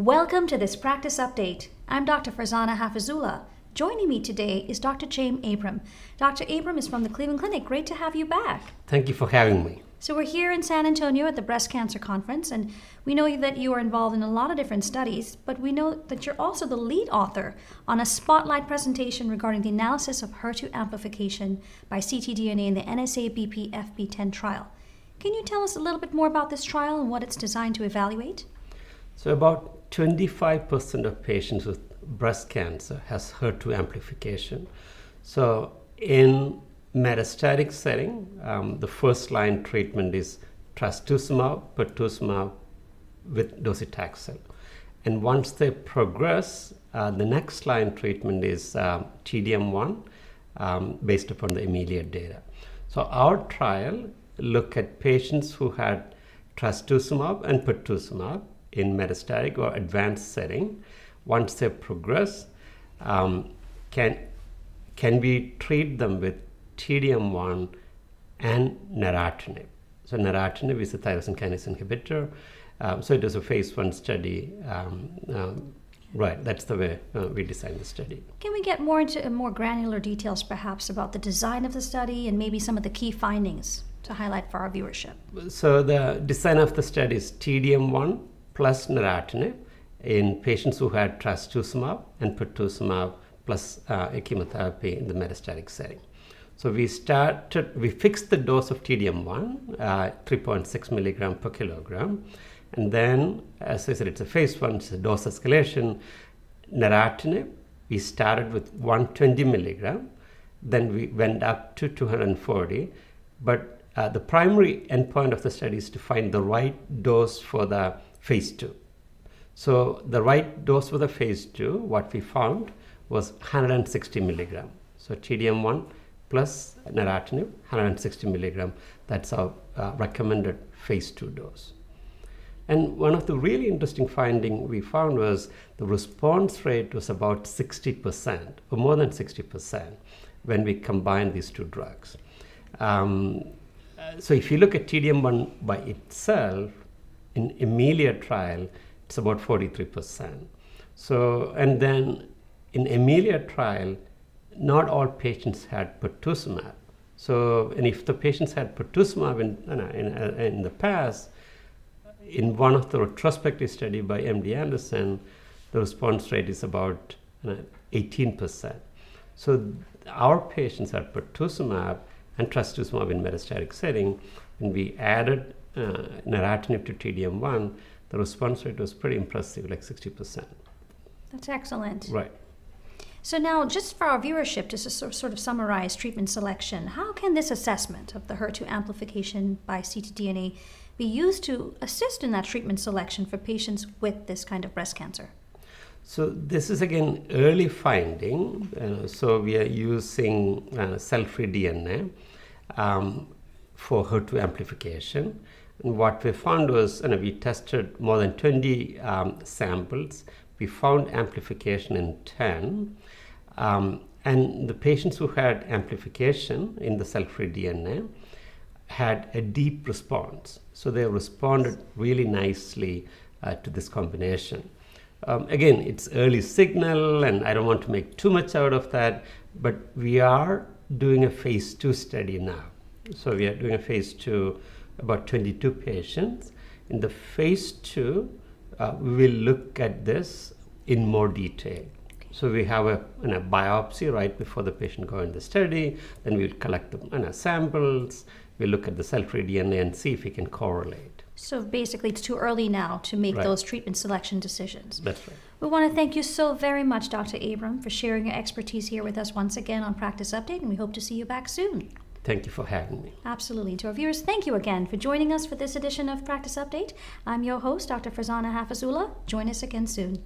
Welcome to this practice update. I'm Dr. Farzana Hafizullah. Joining me today is Dr. Jame Abraham. Dr. Abraham is from the Cleveland Clinic. Great to have you back. Thank you for having me. So, we're here in San Antonio at the Breast Cancer Conference, and we know that you are involved in a lot of different studies, but we know that you're also the lead author on a spotlight presentation regarding the analysis of HER2 amplification by ctDNA in the NSABP FB10 trial. Can you tell us a little bit more about this trial and what it's designed to evaluate? So, about 25% of patients with breast cancer has HER2 amplification. So, in metastatic setting, um, the first line treatment is trastuzumab, pertuzumab with docetaxel. And once they progress, uh, the next line treatment is uh, TDM1 um, based upon the Emilia data. So our trial look at patients who had trastuzumab and pertuzumab in metastatic or advanced setting. Once they progress, um, can can we treat them with TDM1 and neratinib. So neratinib is a tyrosine kinase inhibitor. Um, so it was a phase one study. Um, um, right, that's the way uh, we designed the study. Can we get more into more granular details, perhaps, about the design of the study and maybe some of the key findings to highlight for our viewership? So the design of the study is TDM1 plus neratinib in patients who had trastuzumab and pertuzumab plus uh, chemotherapy in the metastatic setting. So we started, we fixed the dose of TDM1, uh, 3.6 milligram per kilogram. And then, as I said, it's a phase one, it's a dose escalation. Neratinib, we started with 120 milligram, then we went up to 240. But uh, the primary endpoint of the study is to find the right dose for the phase two. So the right dose for the phase two, what we found was 160 milligram. So TDM1 plus neratinib, 160 milligram. That's our uh, recommended phase two dose. And one of the really interesting finding we found was the response rate was about 60% or more than 60% when we combine these two drugs. Um, so if you look at TDM1 by itself, in Emilia trial, it's about 43%. So, and then in Emilia trial, not all patients had pertuzumab. So, and if the patients had pertuzumab in, in, in the past, in one of the retrospective study by MD Anderson, the response rate is about you know, 18%. So our patients had pertuzumab and trastuzumab in metastatic setting, and we added uh, neratinib to TDM1, the response rate was pretty impressive, like 60%. That's excellent. Right. So now, just for our viewership, just to sort of summarize treatment selection, how can this assessment of the HER2 amplification by ctDNA be used to assist in that treatment selection for patients with this kind of breast cancer? So this is again early finding. Uh, so we are using uh, cell-free DNA um, for HER2 amplification. What we found was, you know, we tested more than 20 um, samples. We found amplification in 10. Um, and the patients who had amplification in the cell-free DNA had a deep response. So they responded really nicely uh, to this combination. Um, again, it's early signal, and I don't want to make too much out of that, but we are doing a phase two study now. So we are doing a phase two, about 22 patients. In the phase two, uh, we will look at this in more detail. So we have a, you know, biopsy right before the patient go in the study. Then we'll collect the you know, samples. We look at the cell-free DNA and see if we can correlate. So basically, it's too early now to make Right. those treatment selection decisions. That's right. We want to thank you so very much, Dr. Abraham, for sharing your expertise here with us once again on Practice Update, and we hope to see you back soon. Thank you for having me. Absolutely. To our viewers, thank you again for joining us for this edition of Practice Update. I'm your host, Dr. Farzana Hafizullah. Join us again soon.